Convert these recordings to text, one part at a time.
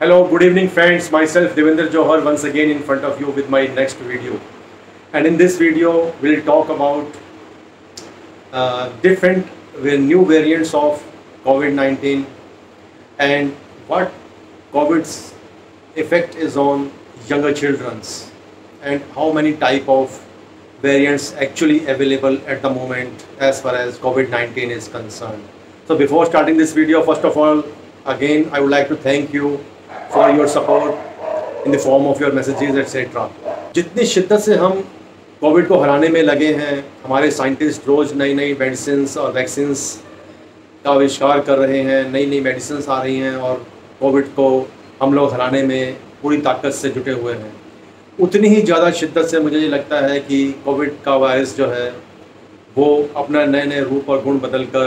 Hello, good evening friends. Myself Devendra Johar once again in front of you with my next video. And in this video, we'll talk about uh, different new variants of COVID-19 and what COVID's effect is on younger children's and how many type of variants actually available at the moment as far as COVID-19 is concerned. So before starting this video, first of all, again, I would like to thank you for your support in the form of your messages, etc. जितनी शिद्दत से हम Covid को हराने में लगे हैं हमारे साइंटिस्ट रोज़ नई नई मेडिसिन और वैक्सीन का आविष्कार कर रहे हैं नई नई मेडिसिन आ रही हैं और कोविड को हम लोग हराने में पूरी ताकत से जुटे हुए हैं उतनी ही ज़्यादा शिद्दत से मुझे ये लगता है कि कोविड का वायरस जो है वो अपना नए नए रूप और गुण बदल कर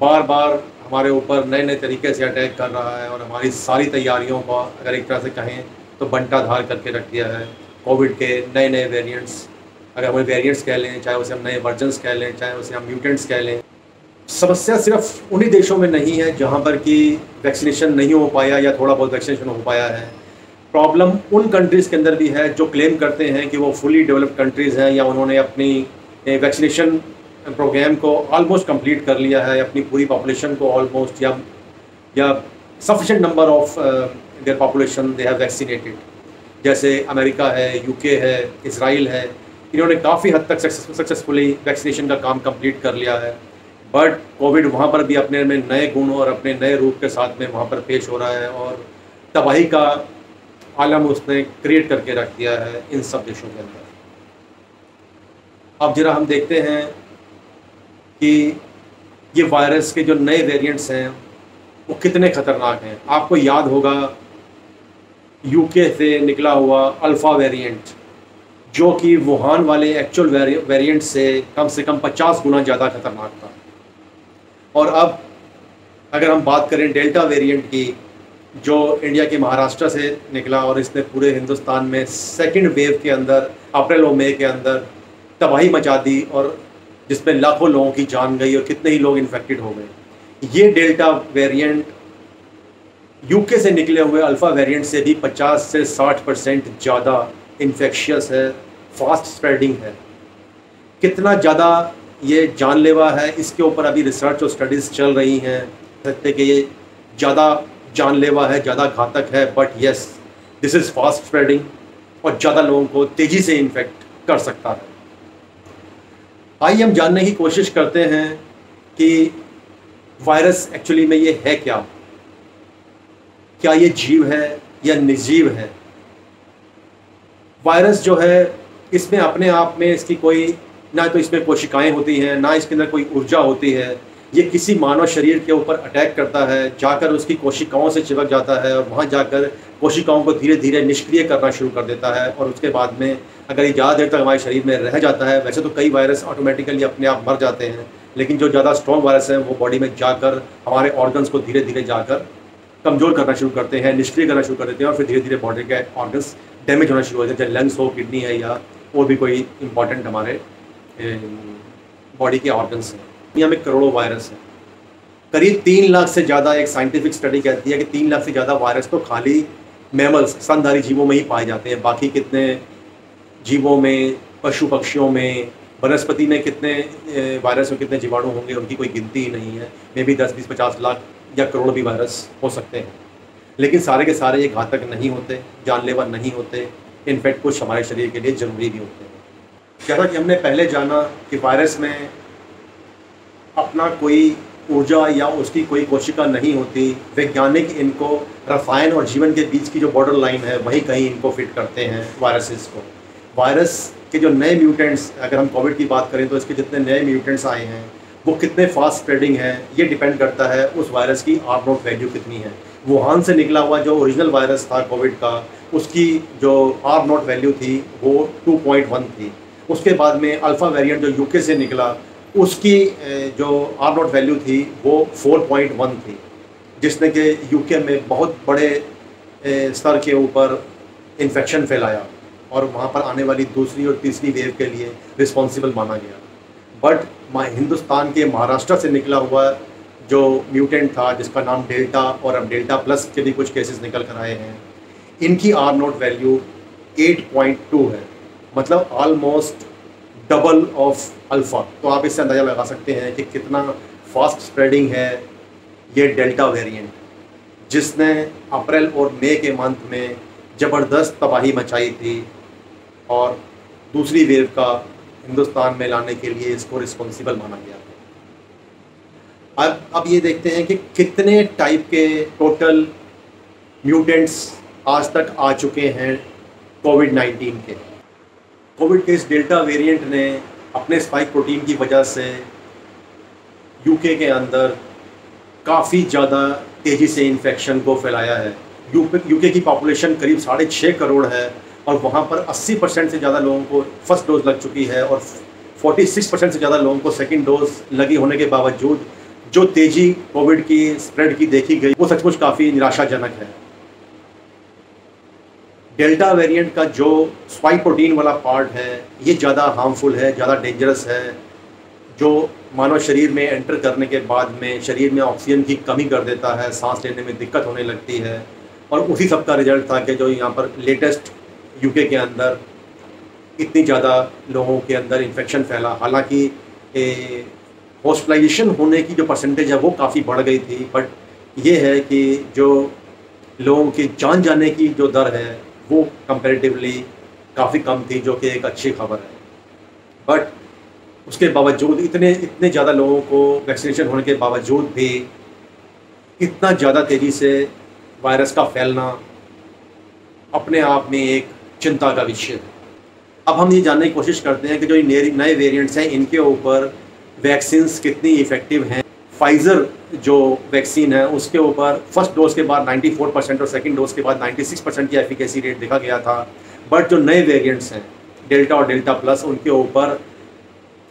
बार बार हमारे ऊपर नए नए तरीके से अटैक कर रहा है और हमारी सारी तैयारियों को अगर एक तरह से कहें तो बंटा धार करके रख दिया है। कोविड के नए नए वेरिएंट्स अगर हमें वेरिएंट्स कह लें, चाहे उसे हम नए वर्जन्स कह लें, चाहे उसे हम म्यूटेंट्स कह लें, समस्या सिर्फ़ उन्हीं देशों में नहीं है जहाँ पर कि वैक्सीनेशन नहीं हो पाया या थोड़ा बहुत वैक्सीनेशन हो पाया है। प्रॉब्लम उन कंट्रीज़ के अंदर भी है जो क्लेम करते हैं कि वो फुली डेवलप्ड कंट्रीज़ हैं या उन्होंने अपनी वैक्सीनेशन प्रोग्राम को ऑलमोस्ट कंप्लीट कर लिया है, अपनी पूरी पॉपुलेशन को ऑलमोस्ट या या sufficient number of their population they have vaccinated जैसे अमेरिका है यूके है इसराइल है, इन्होंने काफ़ी हद तक सक्सेसफुली वैक्सीनेशन का काम कंप्लीट कर लिया है। बट कोविड वहाँ पर भी अपने में नए गुणों और अपने नए रूप के साथ में वहाँ पर पेश हो रहा है और तबाही का आलम उसने क्रिएट करके रख दिया है इन सब देशों के अंदर। अब जरा हम देखते हैं कि ये वायरस के जो नए वेरिएंट्स हैं, वो कितने ख़तरनाक हैं। आपको याद होगा यूके से निकला हुआ अल्फ़ा वेरिएंट जो कि वुहान वाले एक्चुअल वेरिएंट से कम से कम 50 गुना ज़्यादा खतरनाक था। और अब, अगर हम बात करें डेल्टा वेरिएंट की, जो इंडिया के महाराष्ट्र से निकला और इसने पूरे हिंदुस्तान में सेकंड वेव के अंदर, अप्रैल और मई के अंदर तबाही मचा दी और जिसमें लाखों लोगों की जान गई और कितने ही लोग इन्फेक्टेड हो गए। ये डेल्टा वेरिएंट यूके से निकले हुए अल्फ़ा वेरिएंट से भी 50 से 60 परसेंट ज़्यादा इन्फेक्शियस है फास्ट स्प्रेडिंग है। कितना ज़्यादा ये जानलेवा है, इसके ऊपर अभी रिसर्च और स्टडीज़ चल रही हैं। सकते कि ये ज़्यादा जानलेवा है, ज़्यादा घातक है but yes this is fast spreading और ज़्यादा लोगों को तेज़ी से इन्फेक्ट कर सकता है। आइए हम जानने की कोशिश करते हैं कि वायरस एक्चुअली में ये है क्या? क्या ये जीव है या निजीव है? वायरस जो है, इसमें अपने आप में इसकी कोई ना तो इसमें कोशिकाएँ होती हैं, ना इसके अंदर कोई ऊर्जा होती है ये किसी मानव शरीर के ऊपर अटैक करता है, जाकर उसकी कोशिकाओं से चिपक जाता है और वहाँ जाकर कोशिकाओं को धीरे धीरे निष्क्रिय करना शुरू कर देता है और उसके बाद में अगर ये ज़्यादा देर तक हमारे शरीर में रह जाता है, वैसे तो कई वायरस ऑटोमेटिकली अपने आप मर जाते हैं, लेकिन जो ज़्यादा स्ट्रॉन्ग वायरस हैं वो बॉडी में जाकर हमारे ऑर्गन्स को धीरे धीरे जाकर कमज़ोर करना शुरू करते हैं, निष्क्रिय करना शुरू कर देते हैं और फिर धीरे धीरे बॉडी के ऑर्गन्स डैमेज होना शुरू हो जाते हैं लंग्स हो किडनी है या और भी कोई इंपॉर्टेंट हमारे बॉडी के ऑर्गन्स हैं। दुनिया में करोड़ों वायरस हैं। करीब तीन लाख से ज़्यादा एक साइंटिफिक स्टडी कहती है कि तीन लाख से ज़्यादा वायरस तो खाली मैमल्स स्तनधारी जीवों में ही पाए जाते हैं। बाकी कितने जीवों में, पशु पक्षियों में, वनस्पति में कितने वायरस और कितने जीवाणु होंगे, उनकी कोई गिनती ही नहीं है। मे भी दस, बीस, पचास लाख या करोड़ भी वायरस हो सकते हैं। लेकिन सारे के सारे ये घातक नहीं होते, जानलेवा नहीं होते इनफैक्ट कुछ हमारे शरीर के लिए ज़रूरी भी होते हैं। जैसा कि हमने पहले जाना कि वायरस में अपना कोई ऊर्जा या उसकी कोई कोशिका नहीं होती, वैज्ञानिक इनको रसायन और जीवन के बीच की जो बॉर्डर लाइन है, वहीं कहीं इनको फिट करते हैं वायरसेस को। वायरस के जो नए म्यूटेंट्स अगर हम कोविड की बात करें तो इसके जितने नए म्यूटेंट्स आए हैं, वो कितने फास्ट स्प्रेडिंग है, ये डिपेंड करता है उस वायरस की आर नोट वैल्यू कितनी है। वुहान से निकला हुआ जो ओरिजिनल वायरस था कोविड का, उसकी जो आर नोट वैल्यू थी, वो 2.1 थी। उसके बाद में अल्फ़ा वेरिएंट जो यूके से निकला उसकी जो आर नोट वैल्यू थी, वो 4.1 थी, जिसने कि यूके में बहुत बड़े स्तर के ऊपर इन्फेक्शन फैलाया और वहाँ पर आने वाली दूसरी और तीसरी वेव के लिए रिस्पॉन्सिबल माना गया। बट हिंदुस्तान के महाराष्ट्र से निकला हुआ जो म्यूटेंट था, जिसका नाम डेल्टा और अब डेल्टा प्लस के भी कुछ केसेस निकल कर आए हैं, इनकी आर नोट वैल्यू 8.2 है। मतलब ऑलमोस्ट डबल ऑफ़ अल्फ़ा तो आप इससे अंदाज़ा लगा सकते हैं कि कितना फास्ट स्प्रेडिंग है ये डेल्टा वेरिएंट जिसने अप्रैल और मई के मंथ में ज़बरदस्त तबाही मचाई थी और दूसरी वेव का हिंदुस्तान में लाने के लिए इसको रिस्पॉन्सिबल माना गया। अब अब ये देखते हैं कि कितने टाइप के टोटल म्यूटेंट्स आज तक आ चुके हैं कोविड 19 के। कोविड के इस डेल्टा वेरिएंट ने अपने स्पाइक प्रोटीन की वजह से यूके के अंदर काफ़ी ज़्यादा तेज़ी से इन्फेक्शन को फैलाया है। यूके की पॉपुलेशन करीब साढ़े छः करोड़ है और वहाँ पर 80 परसेंट से ज़्यादा लोगों को फ़र्स्ट डोज लग चुकी है और 46 परसेंट से ज़्यादा लोगों को सेकेंड डोज लगी होने के बावजूद जो तेज़ी कोविड की स्प्रेड की देखी गई, वो सचमुच काफ़ी निराशाजनक है। डेल्टा वेरिएंट का जो स्पाइक प्रोटीन वाला पार्ट है, ये ज़्यादा हार्मफुल है, ज़्यादा डेंजरस है, जो मानव शरीर में एंटर करने के बाद में शरीर में ऑक्सीजन की कमी कर देता है, सांस लेने में दिक्कत होने लगती है और उसी सब का रिज़ल्ट था कि जो यहाँ पर लेटेस्ट यूके के अंदर इतनी ज़्यादा लोगों के अंदर इन्फेक्शन फैला। हालाँकि हॉस्पिटलाइजेशन होने की जो परसेंटेज है वो काफ़ी बढ़ गई थी बट ये है कि जो लोगों की जान जाने की जो दर है वो कंपेरेटिवली काफ़ी कम थी, जो कि एक अच्छी खबर है। बट उसके बावजूद इतने इतने ज़्यादा लोगों को वैक्सीनेशन होने के बावजूद भी इतना ज़्यादा तेज़ी से वायरस का फैलना अपने आप में एक चिंता का विषय है। अब हम ये जानने की कोशिश करते हैं कि जो नए वेरिएंट्स हैं, इनके ऊपर वैक्सीन कितनी इफ़ेक्टिव हैं। फाइज़र जो वैक्सीन है, उसके ऊपर फ़र्स्ट डोज के बाद 94 परसेंट और सेकेंड डोज के बाद 96 परसेंट की एफिकेसी रेट देखा गया था। बट जो नए वेरिएंट्स हैं डेल्टा और डेल्टा प्लस उनके ऊपर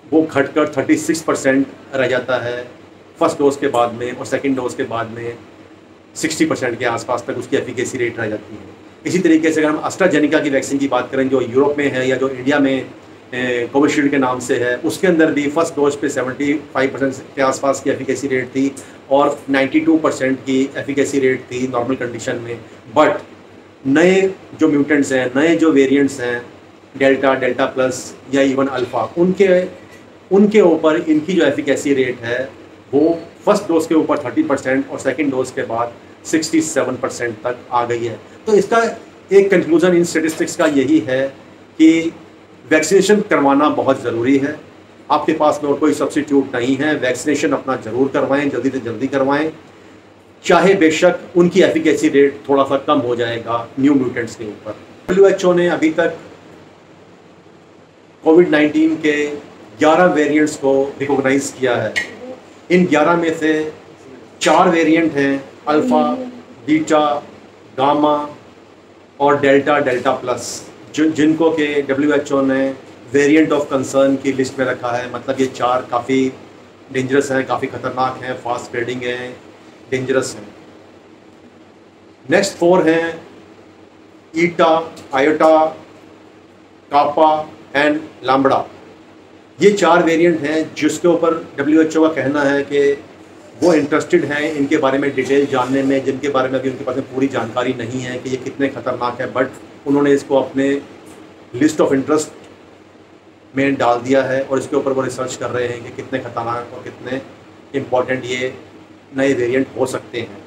वो घटकर 36 परसेंट रह जाता है फ़र्स्ट डोज के बाद में और सेकेंड डोज के बाद में 60 परसेंट के आसपास तक उसकी एफिकेसी रेट रह जाती है। इसी तरीके से अगर हम अस्ट्राजेनिका की वैक्सीन की बात करें, जो यूरोप में है या जो इंडिया में कोविशील्ड के नाम से है। उसके अंदर भी फ़र्स्ट डोज पे 75 परसेंट के आसपास की एफिकेसी रेट थी और 92 परसेंट की एफिकेसी रेट थी नॉर्मल कंडीशन में। बट नए जो म्यूटेंट्स हैं, नए जो वेरिएंट्स हैं, डेल्टा डेल्टा प्लस या इवन अल्फ़ा, उनके उनके ऊपर इनकी जो एफिकेसी रेट है, वो फ़र्स्ट डोज के ऊपर 30 परसेंट और सेकेंड डोज के बाद 67 परसेंट तक आ गई है। तो इसका एक कंक्लूज़न इन स्टेटिस्टिक्स का यही है कि वैक्सीनेशन करवाना बहुत ज़रूरी है। आपके पास में और कोई सब्सिट्यूट नहीं है। वैक्सीनेशन अपना ज़रूर करवाएँ, जल्दी से जल्दी करवाएँ। चाहे बेशक उनकी एफिकेसी रेट थोड़ा सा कम हो जाएगा न्यू म्यूटेंट्स के ऊपर। WHO ने अभी तक कोविड 19 के 11 वेरिएंट्स को रिकॉग्नाइज किया है। इन 11 में से चार वेरिएंट हैं अल्फ़ा बीटा गामा और डेल्टा डेल्टा प्लस जिनको के डब्ल्यू एच ओ ने वेरिएंट ऑफ़ कंसर्न की लिस्ट में रखा है मतलब ये चार काफ़ी डेंजरस हैं, काफ़ी ख़तरनाक हैं फास्ट स्प्रेडिंग हैं डेंजरस हैं। नेक्स्ट फोर हैं, eta, iota, kappa and lambda ये चार वेरिएंट हैं जिसके ऊपर डब्ल्यू एच ओ का कहना है कि वो इंटरेस्टेड हैं इनके बारे में डिटेल जानने में, जिनके बारे में अभी उनके पास में पूरी जानकारी नहीं है कि ये कितने ख़तरनाक है बट उन्होंने इसको अपने लिस्ट ऑफ़ इंटरेस्ट में डाल दिया है और इसके ऊपर वो रिसर्च कर रहे हैं कि कितने खतरनाक और कितने इंपॉर्टेंट ये नए वेरिएंट हो सकते हैं।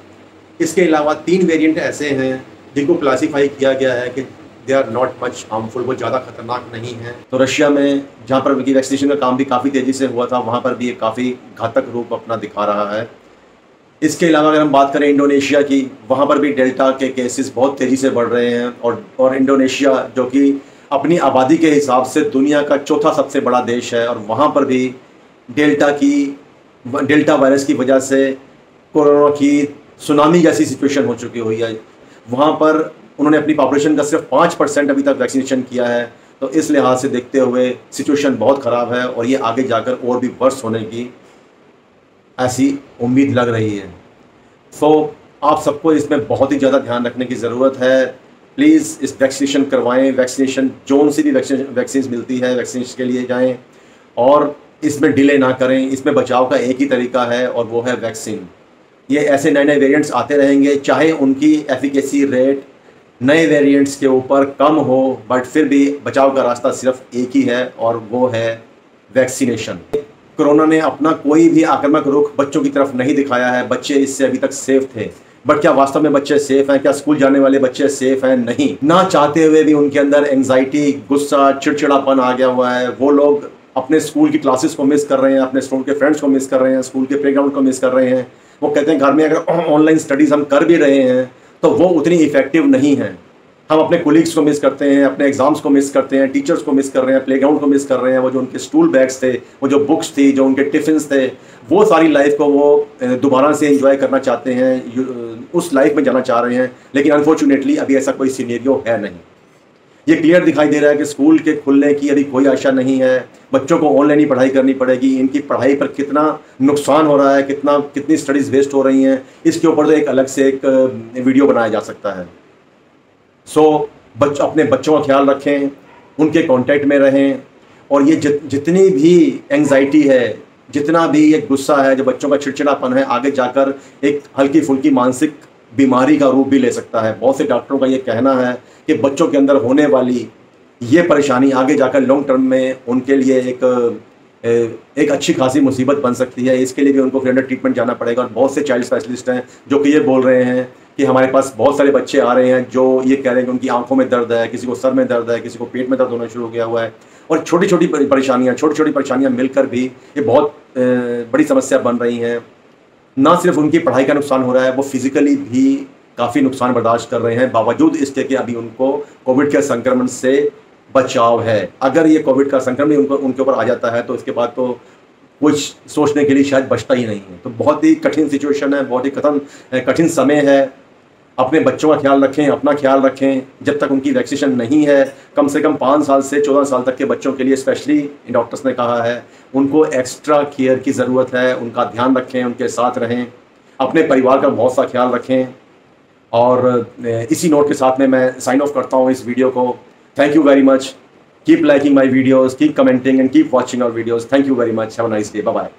इसके अलावा तीन वेरिएंट ऐसे हैं जिनको क्लासीफाई किया गया है कि they are not much harmful वो ज़्यादा खतरनाक नहीं है। तो रशिया में जहाँ पर उनकी वैक्सीनेशन का काम भी काफ़ी तेज़ी से हुआ था, वहाँ पर भी ये काफ़ी घातक रूप अपना दिखा रहा है। इसके अलावा अगर हम बात करें इंडोनेशिया की, वहाँ पर भी डेल्टा के केसेस बहुत तेज़ी से बढ़ रहे हैं और और इंडोनेशिया जो कि अपनी आबादी के हिसाब से दुनिया का चौथा सबसे बड़ा देश है और वहाँ पर भी डेल्टा की डेल्टा वायरस की वजह से कोरोना की सुनामी जैसी सिचुएशन हो चुकी हुई है। वहाँ पर उन्होंने अपनी पॉपुलेशन का सिर्फ़ पाँच परसेंट अभी तक वैक्सीनेशन किया है। तो इस लिहाज से देखते हुए सिचुएशन बहुत ख़राब है और ये आगे जाकर और भी वर्ष होने की ऐसी उम्मीद लग रही है। सो so, आप सबको इसमें बहुत ही ज़्यादा ध्यान रखने की ज़रूरत है। प्लीज़ इस वैक्सीनेशन करवाएँ वैक्सीनेशन जोन से भी वैक्सीन मिलती है वैक्सीनेशन के लिए जाएँ। और इसमें डिले ना करें, इसमें बचाव का एक ही तरीका है और वो है वैक्सीन ये ऐसे नए नए वेरिएंट्स आते रहेंगे, चाहे उनकी एफिकेसी रेट नए वेरिएंट्स के ऊपर कम हो बट फिर भी बचाव का रास्ता सिर्फ़ एक ही है और वो है वैक्सीनेशन कोरोना ने अपना कोई भी आक्रामक रुख बच्चों की तरफ़ नहीं दिखाया है, बच्चे इससे अभी तक सेफ़ थे। बट क्या वास्तव में बच्चे सेफ़ हैं? क्या स्कूल जाने वाले बच्चे सेफ़ हैं? नहीं। ना चाहते हुए भी उनके अंदर एंगजाइटी गुस्सा, चिड़चिड़ापन आ गया हुआ है। वो लोग अपने स्कूल की क्लासेस को मिस कर रहे हैं, अपने स्कूल के फ्रेंड्स को मिस कर रहे हैं स्कूल के प्लेग्राउंड को मिस कर रहे हैं। वो कहते हैं, घर में अगर ऑनलाइन स्टडीज़ हम कर भी रहे हैं तो वो उतनी इफ़ेक्टिव नहीं है। हम अपने कोलीग्स को मिस करते हैं, अपने एग्ज़ाम्स को मिस करते हैं टीचर्स को मिस कर रहे हैं प्लेग्राउंड को मिस कर रहे हैं, वो जो उनके स्टूल बैग्स थे, वो जो बुक्स थी, जो उनके टिफ़िन थे, वो सारी लाइफ को वो दोबारा से इंजॉय करना चाहते हैं उस लाइफ में जाना चाह रहे हैं, लेकिन अनफॉर्चुनेटली अभी ऐसा कोई सीनेरियो है नहीं। ये क्लियर दिखाई दे रहा है कि स्कूल के खुलने की अभी कोई आशा नहीं है, बच्चों को ऑनलाइन ही पढ़ाई करनी पड़ेगी, इनकी पढ़ाई पर कितना नुकसान हो रहा है, कितना, कितनी स्टडीज़ वेस्ट हो रही हैं, इसके ऊपर तो एक अलग से एक वीडियो बनाया जा सकता है। सो बच अपने बच्चों का ख्याल रखें, उनके कांटेक्ट में रहें और ये जित, जितनी भी एंजाइटी है, जितना भी ये गुस्सा है, जो बच्चों का चिड़चिड़ापन है, आगे जाकर एक हल्की फुल्की मानसिक बीमारी का रूप भी ले सकता है। बहुत से डॉक्टरों का ये कहना है कि बच्चों के अंदर होने वाली ये परेशानी आगे जाकर लॉन्ग टर्म में उनके लिए एक एक अच्छी खासी मुसीबत बन सकती है। इसके लिए भी उनको फ्री ट्रीटमेंट जाना पड़ेगा और बहुत से चाइल्ड स्पेशलिस्ट हैं जो कि ये बोल रहे हैं कि हमारे पास बहुत सारे बच्चे आ रहे हैं जो ये कह रहे हैं कि उनकी आँखों में दर्द है, किसी को सर में दर्द है, किसी को पेट में दर्द होना शुरू हो गया हुआ है। और छोटी छोटी परेशानियाँ छोटी छोटी परेशानियाँ मिलकर भी ये बहुत बड़ी समस्या बन रही हैं। ना सिर्फ़ उनकी पढ़ाई का नुकसान हो रहा है, वो फिज़िकली भी काफ़ी नुकसान बर्दाश्त कर रहे हैं। बावजूद इसके कि अभी उनको कोविड के संक्रमण से बचाव है। अगर ये कोविड का संक्रमण उनको, उनके ऊपर आ जाता है तो इसके बाद तो कुछ सोचने के लिए शायद बचता ही नहीं है। तो बहुत ही कठिन सिचुएशन है, बहुत ही कठिन कठिन समय है। अपने बच्चों का ख्याल रखें, अपना ख्याल रखें। जब तक उनकी वैक्सीनेशन नहीं है, कम से कम पाँच साल से चौदह साल तक के बच्चों के लिए स्पेशली डॉक्टर्स ने कहा है, उनको एक्स्ट्रा केयर की ज़रूरत है, उनका ध्यान रखें, उनके साथ रहें, अपने परिवार का बहुत सा ख्याल रखें। और इसी नोट के साथ में मैं साइन ऑफ़ करता हूँ इस वीडियो को। Thank you very much keep liking my videos keep commenting and keep watching our videos thank you very much have nice day bye